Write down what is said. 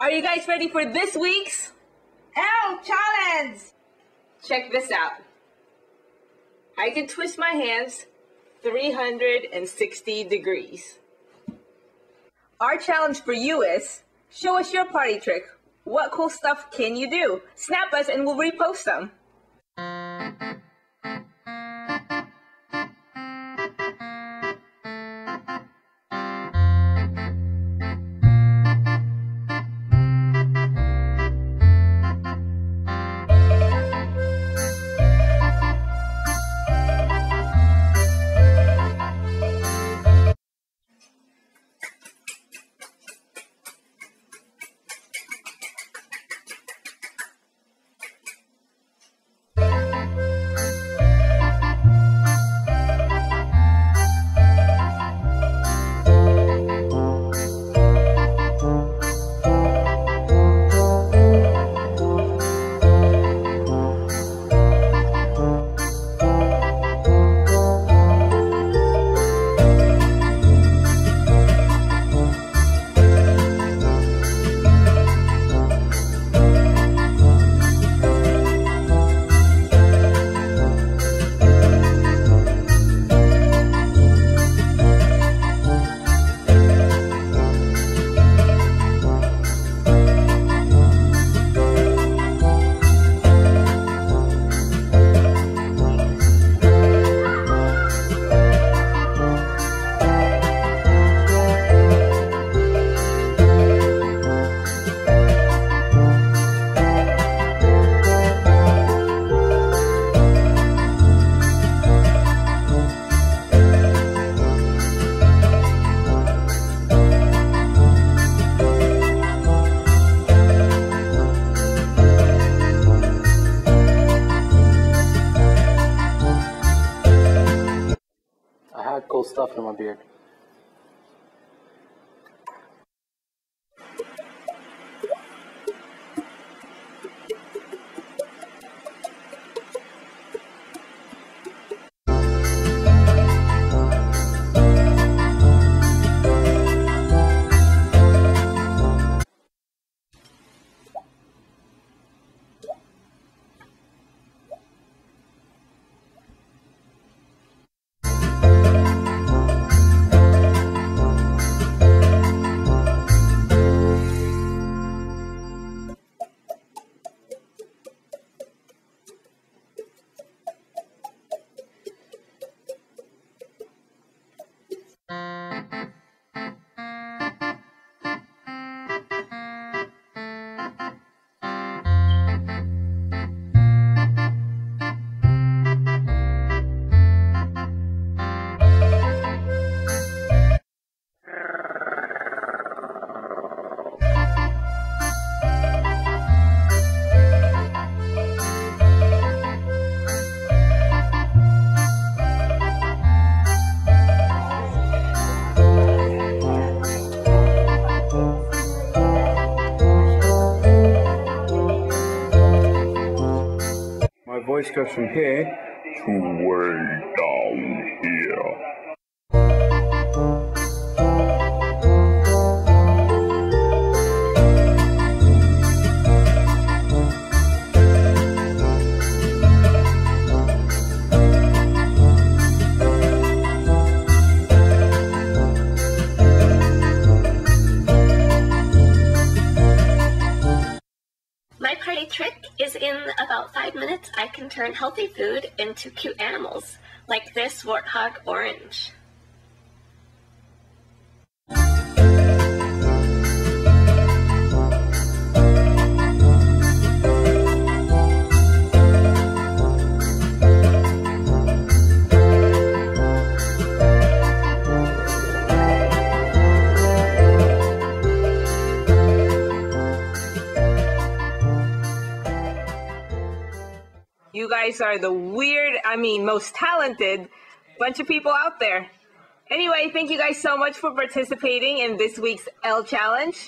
Are you guys ready for this week's Ele challenge? Check this out. I can twist my hands 360 degrees. Our challenge for you is show us your party trick. What cool stuff can you do? Snap us and we'll repost them. Stuff in my beard. Voice goes from here to way down here. Party trick is in about five minutes, I can turn healthy food into cute animals, like this warthog orange. Guys are the weird, I mean, most talented bunch of people out there. Anyway, thank you guys so much for participating in this week's Ele Challenge.